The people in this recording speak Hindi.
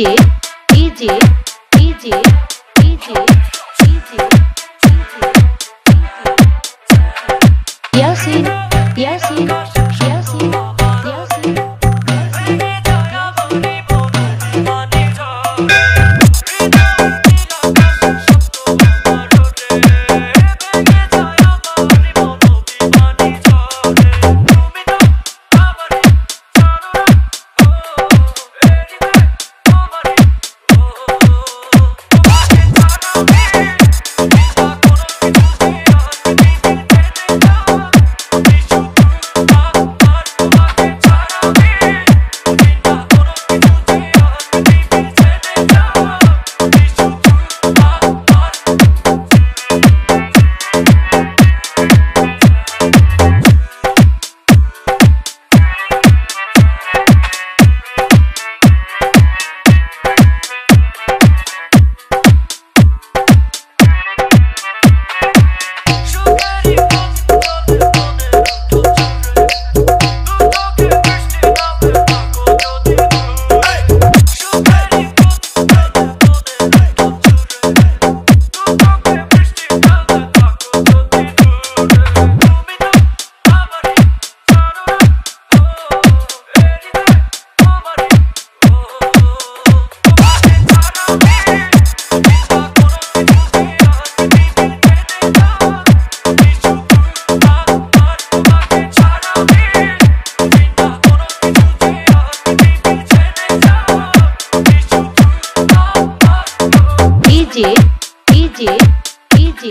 DJ, DJ, DJ, DJ, DJ, DJ, DJ. Yes, it, yes, it. 己